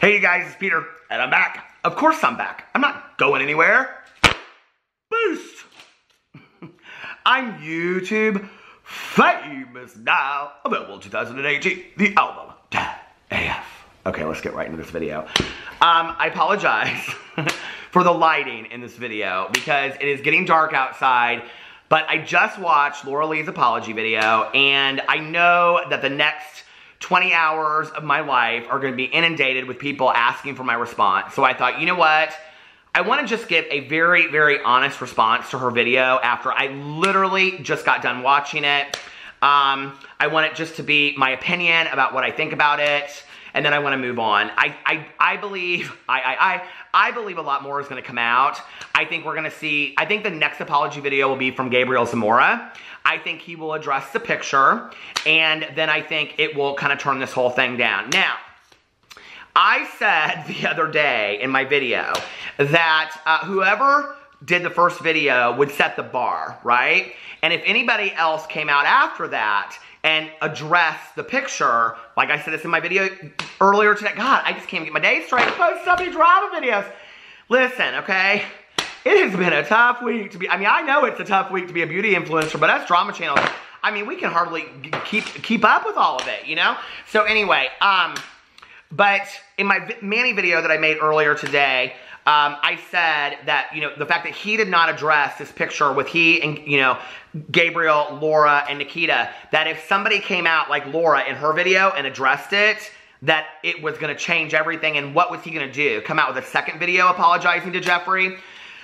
Hey you guys, it's Peter, and I'm back. Of course I'm back. I'm not going anywhere. Boost! I'm YouTube famous now. Available 2018, the album AF. Okay, let's get right into this video. Um, I apologize for the lighting in this video because it is getting dark outside, but I just watched Laura Lee's apology video and I know that the next 20 hours of my life are going to be inundated with people asking for my response. So I thought, you know what? I want to just give a very, very honest response to her video after I literally just got done watching it. Um, I want it just to be my opinion about what I think about it, and then I want to move on. I, I, I believe, I, I, I, I believe a lot more is going to come out. I think we're going to see, I think the next apology video will be from Gabriel Zamora. I think he will address the picture, and then I think it will kind of turn this whole thing down. Now, I said the other day in my video that uh, whoever did the first video would set the bar, right? And if anybody else came out after that and addressed the picture, like I said this in my video earlier today, God, I just can't get my day straight to post so many drama videos. Listen, okay? It has been a tough week to be, I mean, I know it's a tough week to be a beauty influencer, but us drama channels, I mean, we can hardly keep keep up with all of it, you know? So anyway, um, but in my Manny video that I made earlier today, um, I said that, you know, the fact that he did not address this picture with he and, you know, Gabriel, Laura, and Nikita, that if somebody came out like Laura in her video and addressed it, that it was going to change everything. And what was he going to do? Come out with a second video apologizing to Jeffree?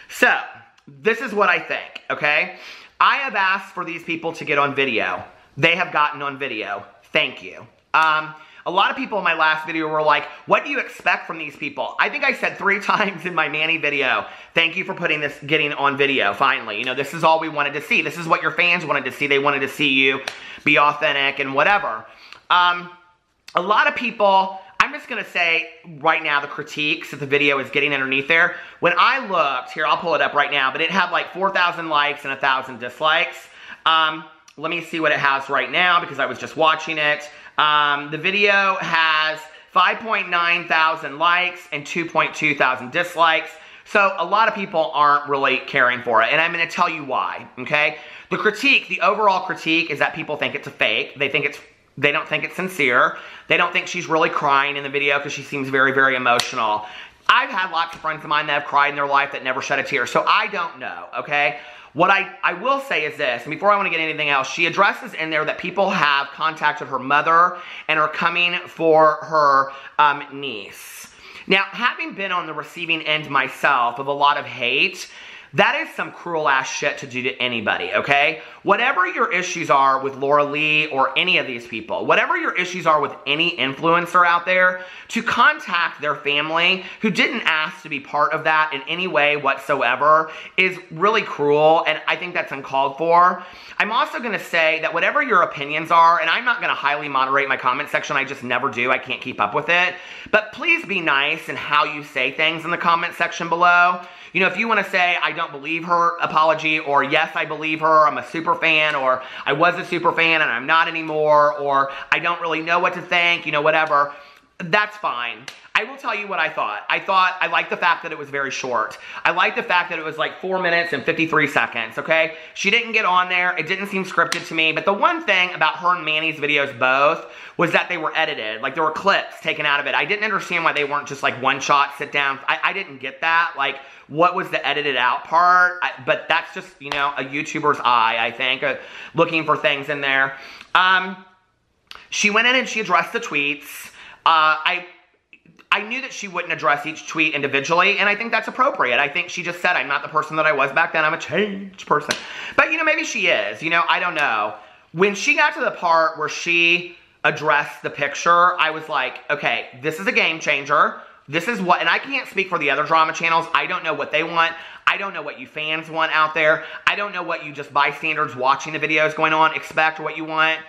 So, this is what I think, okay? I have asked for these people to get on video. They have gotten on video. Thank you. Um, a lot of people in my last video were like, what do you expect from these people? I think I said three times in my Manny video, thank you for putting this, getting on video, finally. You know, this is all we wanted to see. This is what your fans wanted to see. They wanted to see you be authentic and whatever. Um, a lot of people, I'm just to say right now the critiques that the video is getting underneath there. When I looked, here, I'll pull it up right now, but it had like 4,000 likes and 1,000 dislikes. Um, let me see what it has right now because I was just watching it. Um, the video has 5.9 thousand likes and 2.2 thousand dislikes. So a lot of people aren't really caring for it. And I'm going to tell you why, okay? The critique, the overall critique is that people think it's a fake. They think it's they don't think it's sincere. They don't think she's really crying in the video because she seems very, very emotional. I've had lots of friends of mine that have cried in their life that never shed a tear, so I don't know, okay? What I, I will say is this, and before I want to get anything else, she addresses in there that people have contacted her mother and are coming for her um, niece. Now, having been on the receiving end myself of a lot of hate, that is some cruel ass shit to do to anybody, okay? Whatever your issues are with Laura Lee or any of these people, whatever your issues are with any influencer out there, to contact their family who didn't ask to be part of that in any way whatsoever is really cruel, and I think that's uncalled for. I'm also gonna say that whatever your opinions are, and I'm not gonna highly moderate my comment section, I just never do, I can't keep up with it, but please be nice in how you say things in the comment section below. You know, if you want to say, I don't believe her apology, or yes, I believe her, I'm a super fan, or I was a super fan and I'm not anymore, or I don't really know what to think, you know, whatever, that's fine. I will tell you what I thought. I thought, I liked the fact that it was very short. I liked the fact that it was like four minutes and 53 seconds, okay? She didn't get on there. It didn't seem scripted to me. But the one thing about her and Manny's videos both was that they were edited. Like there were clips taken out of it. I didn't understand why they weren't just like one shot, sit down. I, I didn't get that. Like what was the edited out part? I, but that's just, you know, a YouTuber's eye, I think, uh, looking for things in there. Um, she went in and she addressed the tweets. Uh, I I knew that she wouldn't address each tweet individually, and I think that's appropriate. I think she just said, I'm not the person that I was back then. I'm a changed person. But, you know, maybe she is. You know, I don't know. When she got to the part where she addressed the picture, I was like, okay, this is a game changer. This is what, and I can't speak for the other drama channels. I don't know what they want. I don't know what you fans want out there. I don't know what you just bystanders watching the videos going on expect or what you want.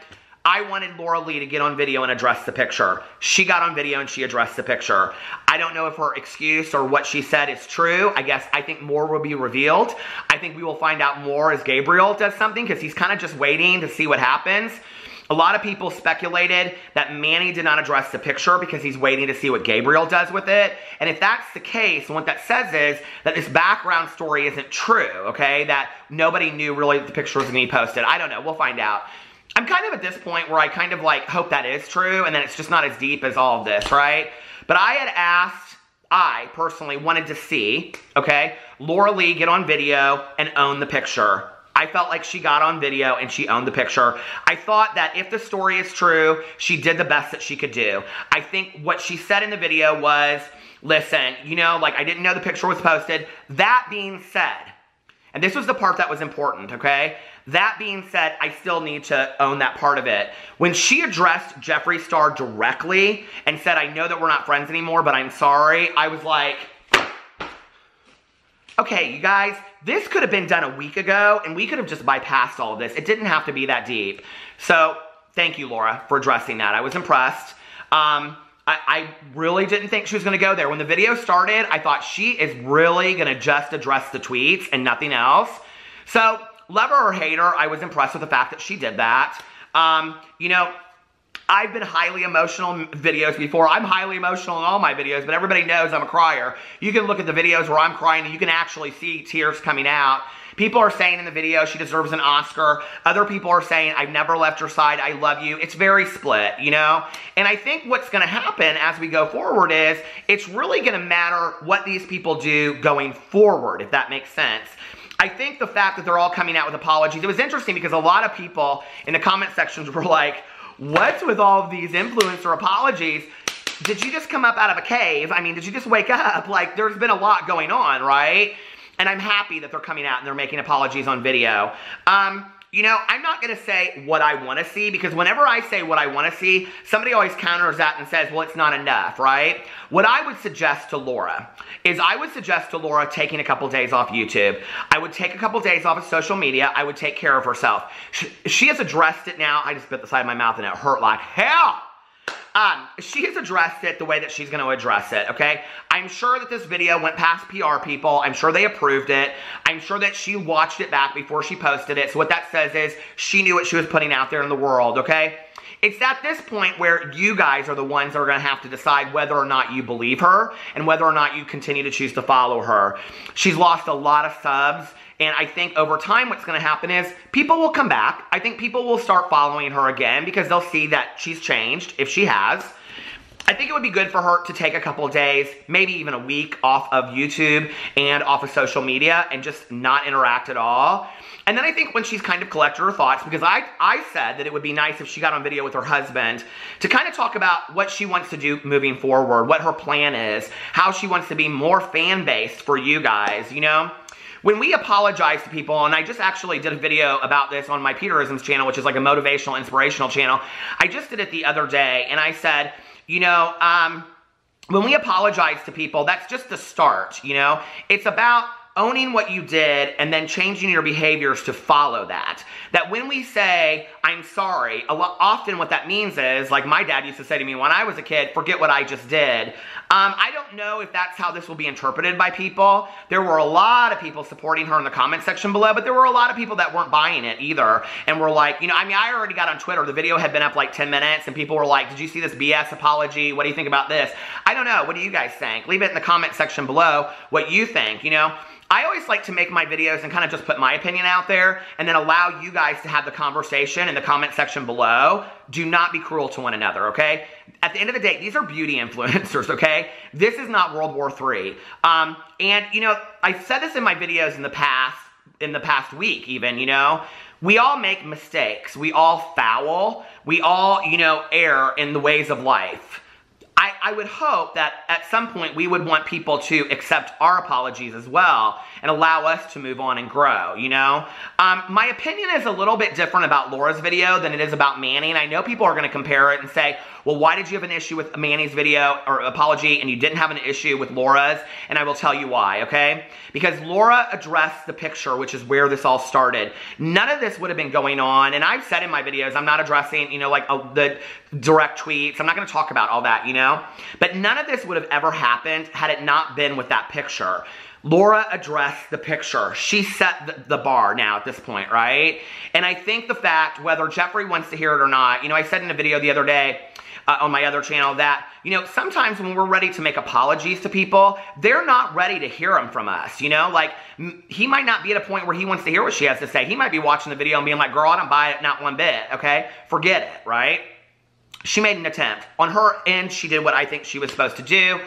I wanted Laura Lee to get on video and address the picture. She got on video and she addressed the picture. I don't know if her excuse or what she said is true. I guess I think more will be revealed. I think we will find out more as Gabriel does something because he's kind of just waiting to see what happens. a lot of people speculated that Manny did not address the picture because he's waiting to see what Gabriel does with it. And if that's the case, what that says is that this background story isn't true, okay? That nobody knew really the picture was going to be posted. I don't know. We'll find out. I'm kind of at this point where I kind of like hope that is true and then it's just not as deep as all of this, right? But I had asked, I personally wanted to see, okay, Laura Lee get on video and own the picture. I felt like she got on video and she owned the picture. I thought that if the story is true, she did the best that she could do. I think what she said in the video was, listen, you know, like I didn't know the picture was posted. That being said, and this was the part that was important, okay? That being said, I still need to own that part of it. When she addressed Jeffree Star directly and said, I know that we're not friends anymore, but I'm sorry, I was like, okay, you guys, this could have been done a week ago, and we could have just bypassed all of this. It didn't have to be that deep. So, thank you, Laura, for addressing that. I was impressed. Um, I, I, really didn't think she was going to go there. When the video started, I thought she is really going to just address the tweets and nothing else. So, lover or hater, I was impressed with the fact that she did that. Um, you know, I've been highly emotional videos before. I'm highly emotional in all my videos, but everybody knows I'm a crier. You can look at the videos where I'm crying and you can actually see tears coming out. People are saying in the video she deserves an Oscar. Other people are saying, I've never left your side. I love you. It's very split, you know? And I think what's going to happen as we go forward is it's really going to matter what these people do going forward, if that makes sense. I think the fact that they're all coming out with apologies, it was interesting because a lot of people in the comment sections were like, What's with all these influencer apologies? Did you just come up out of a cave? I mean, did you just wake up? Like, there's been a lot going on, right? And I'm happy that they're coming out and they're making apologies on video. Um, you know, I'm not going to say what I want to see because whenever I say what I want to see, somebody always counters that and says, well, it's not enough, right? What I would suggest to Laura is I would suggest to Laura taking a couple days off YouTube. I would take a couple days off of social media. I would take care of herself. She, she has addressed it now. I just bit the side of my mouth and it hurt like hell. Um, she has addressed it the way that she's going to address it, okay? I'm sure that this video went past PR people. I'm sure they approved it. I'm sure that she watched it back before she posted it. So what that says is she knew what she was putting out there in the world, okay? It's at this point where you guys are the ones that are going to have to decide whether or not you believe her and whether or not you continue to choose to follow her. She's lost a lot of subs. And I think over time, what's going to happen is people will come back. I think people will start following her again because they'll see that she's changed, if she has. I think it would be good for her to take a couple days, maybe even a week off of YouTube and off of social media and just not interact at all. And then I think when she's kind of collected her thoughts, because I, I said that it would be nice if she got on video with her husband to kind of talk about what she wants to do moving forward, what her plan is, how she wants to be more fan-based for you guys, you know? When we apologize to people, and I just actually did a video about this on my Peterisms channel, which is like a motivational, inspirational channel. I just did it the other day, and I said, you know, um, when we apologize to people, that's just the start, you know? It's about owning what you did and then changing your behaviors to follow that. That when we say, I'm sorry, a lot, often what that means is, like my dad used to say to me when I was a kid, forget what I just did. Um, I don't know if that's how this will be interpreted by people. There were a lot of people supporting her in the comment section below, but there were a lot of people that weren't buying it either. And were like, you know, I mean, I already got on Twitter. The video had been up like 10 minutes, and people were like, did you see this BS apology? What do you think about this? I don't know. What do you guys think? Leave it in the comment section below what you think, you know? I always like to make my videos and kind of just put my opinion out there and then allow you guys to have the conversation in the comment section below. Do not be cruel to one another, okay? At the end of the day, these are beauty influencers, okay? This is not World War III. Um, and, you know, I said this in my videos in the past, in the past week even, you know? We all make mistakes. We all foul. We all, you know, err in the ways of life. I, would hope that at some point we would want people to accept our apologies as well and allow us to move on and grow, you know? Um, my opinion is a little bit different about Laura's video than it is about Manny, and I know people are going to compare it and say, well, why did you have an issue with Manny's video or apology and you didn't have an issue with Laura's? And I will tell you why, okay? Because Laura addressed the picture, which is where this all started. None of this would have been going on, and I've said in my videos, I'm not addressing, you know, like uh, the direct tweets. I'm not going to talk about all that, you know? But none of this would have ever happened had it not been with that picture. Laura addressed the picture. She set the, bar now at this point, right? And I think the fact, whether Jeffree wants to hear it or not, you know, I said in a video the other day uh, on my other channel that, you know, sometimes when we're ready to make apologies to people, they're not ready to hear them from us, you know? Like, he might not be at a point where he wants to hear what she has to say. He might be watching the video and being like, girl, I don't buy it, not one bit, okay? Forget it, right? She made an attempt. On her end, she did what I think she was supposed to do.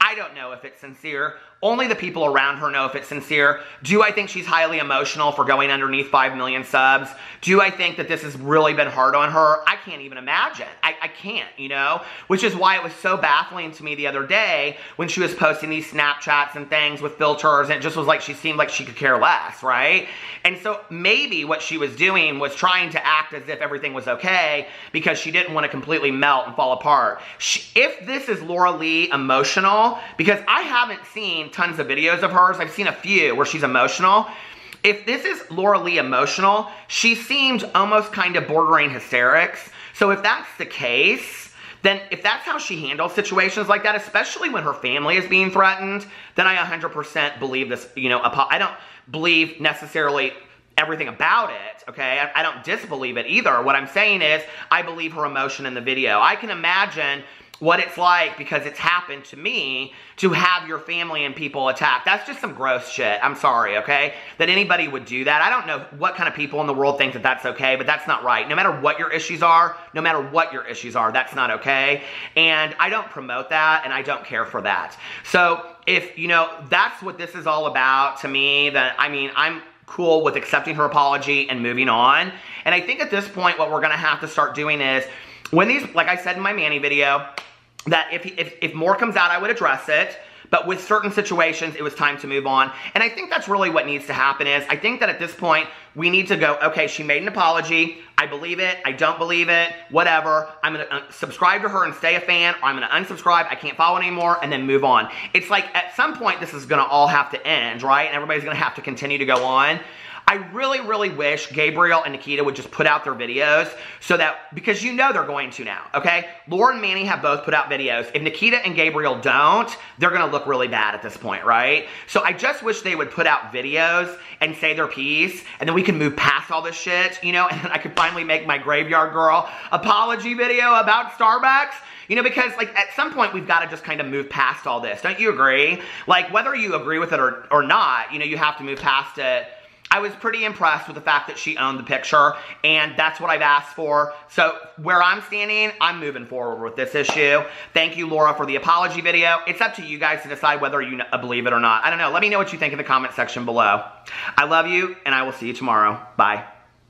I don't know if it's sincere. Only the people around her know if it's sincere. Do I think she's highly emotional for going underneath 5 million subs? Do I think that this has really been hard on her? I can't even imagine. I, I can't, you know? Which is why it was so baffling to me the other day when she was posting these Snapchats and things with filters and it just was like she seemed like she could care less, right? And so maybe what she was doing was trying to act as if everything was okay because she didn't want to completely melt and fall apart. She, if this is Laura Lee emotional, because I haven't seen tons of videos of hers. I've seen a few where she's emotional. If this is Laura Lee emotional, she seemed almost kind of bordering hysterics. So if that's the case, then if that's how she handles situations like that, especially when her family is being threatened, then I 100% believe this, you know, I don't believe necessarily everything about it, okay? I, I don't disbelieve it either. What I'm saying is I believe her emotion in the video. I can imagine what it's like because it's happened to me to have your family and people attacked. That's just some gross shit. I'm sorry, okay? That anybody would do that. I don't know what kind of people in the world think that that's okay, but that's not right. No matter what your issues are, no matter what your issues are, that's not okay. And I don't promote that and I don't care for that. So if, you know, that's what this is all about to me, then I mean, I'm cool with accepting her apology and moving on. And I think at this point, what we're gonna have to start doing is when these, like I said in my Manny video, that if, if, if more comes out, I would address it. But with certain situations, it was time to move on. And I think that's really what needs to happen is, I think that at this point, we need to go, okay, she made an apology. I believe it. I don't believe it. Whatever. I'm going to uh, subscribe to her and stay a fan, or I'm going to unsubscribe. I can't follow anymore, and then move on. It's like at some point, this is going to all have to end, right? And everybody's going to have to continue to go on. I really, really wish Gabriel and Nikita would just put out their videos so that, because you know they're going to now, okay? Laura and Manny have both put out videos. If Nikita and Gabriel don't, they're gonna look really bad at this point, right? So I just wish they would put out videos and say their piece, and then we can move past all this shit, you know, and I could finally make my Graveyard Girl apology video about Starbucks. You know, because like at some point we've got to just kind of move past all this. Don't you agree? Like whether you agree with it or, or not, you know, you have to move past it I was pretty impressed with the fact that she owned the picture, and that's what I've asked for. So where I'm standing, I'm moving forward with this issue. Thank you, Laura, for the apology video. It's up to you guys to decide whether you believe it or not. I don't know. Let me know what you think in the comment section below. I love you, and I will see you tomorrow. Bye.